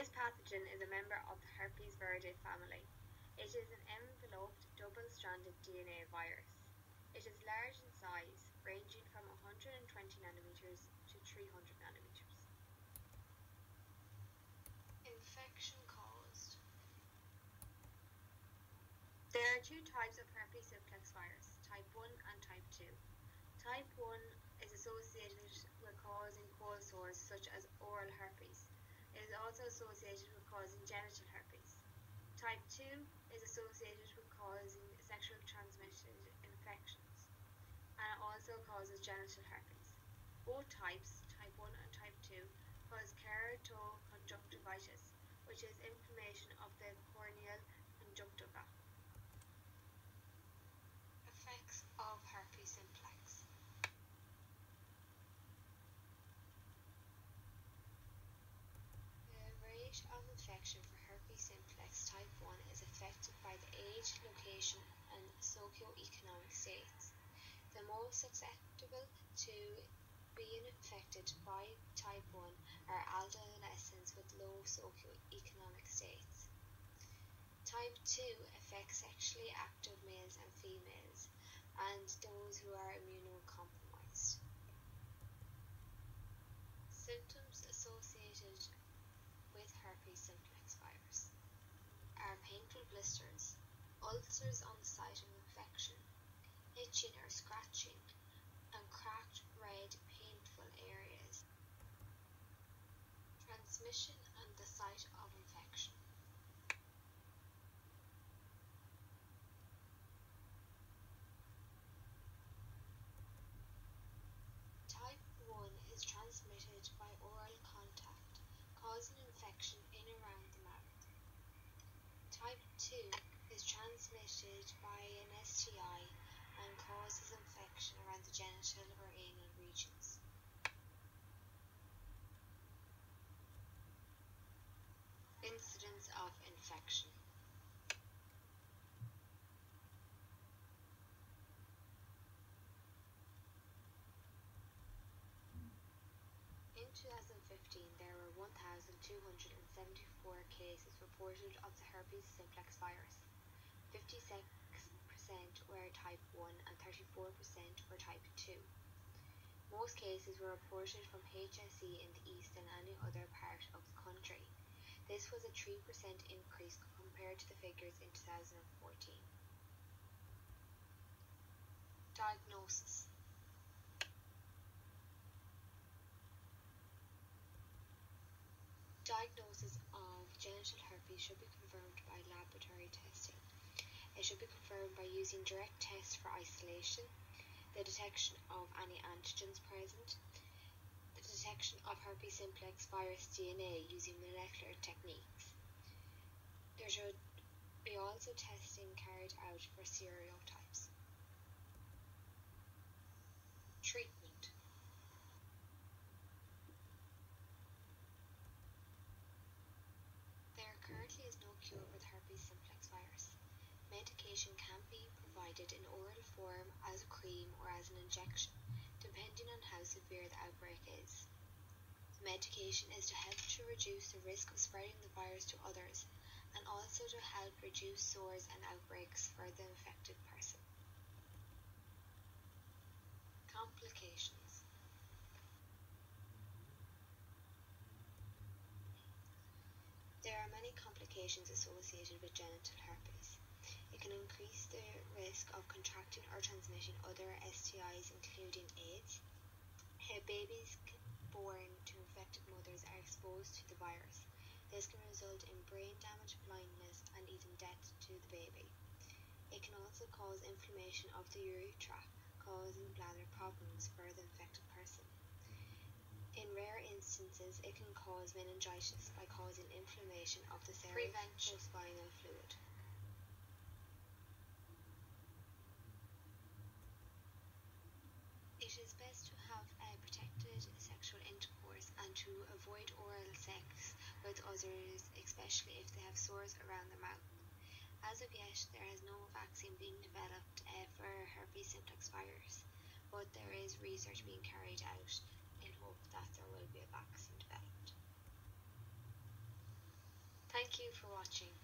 This pathogen is a member of the Herpesviridae family. It is an enveloped double-stranded DNA virus. It is large in size, ranging from 120 nanometers to 300 nanometers. Infection caused. There are two types of herpes simplex virus, type 1 and type 2. Type 1 is associated with causing cold sores such as oral herpes. Is also associated with causing genital herpes. Type 2 is associated with causing sexual transmitted infections and it also causes genital herpes. Both types, type 1 and type 2, cause keratoconjunctivitis, which is inflammation of the corneal conjunctiva. Effects of herpes simplex. The rate of infection for herpes simplex type 1 is affected by the age, location, and socio-economic states. The most susceptible to being infected by type 1 are adolescents with low socio-economic states. Type 2 affects sexually active males and females and those who are immunocompromised. Symptoms associated with herpes simplex virus are painful blisters, ulcers on the site of infection, itching or scratching, and cracked red painful areas. Transmission and the site of infection. Type 1 is transmitted by oral contact, causing infection in around the mouth. Type 2 is transmitted by an STI and causes infection around the genital or anal regions. Incidence of infection. In 2015, there were 1,274 cases reported of the herpes simplex virus. 56 were type 1 and 34% were type 2. Most cases were reported from HSE in the east and any other part of the country. This was a 3% increase compared to the figures in 2014. Diagnosis Diagnosis of genital herpes should be confirmed by laboratory testing. Should be confirmed by using direct tests for isolation, the detection of any antigens present, the detection of herpes simplex virus DNA using molecular techniques. There should be also testing carried out for serotypes. Treatment There currently is no cure for the herpes simplex virus. Medication can be provided in oral form, as a cream, or as an injection, depending on how severe the outbreak is. The medication is to help to reduce the risk of spreading the virus to others and also to help reduce sores and outbreaks for the infected person. Complications There are many complications associated with genital herpes. It can increase the risk of contracting or transmitting other STIs, including AIDS. Babies born to infected mothers are exposed to the virus, this can result in brain damage, blindness, and even death to the baby. It can also cause inflammation of the urethra, causing bladder problems for the infected person. In rare instances, it can cause meningitis by causing inflammation of the cerebrospinal fluid. It is best to have a protected sexual intercourse and to avoid oral sex with others, especially if they have sores around their mouth. As of yet, there is no vaccine being developed uh, for herpes simplex virus, but there is research being carried out in hope that there will be a vaccine developed. Thank you for watching.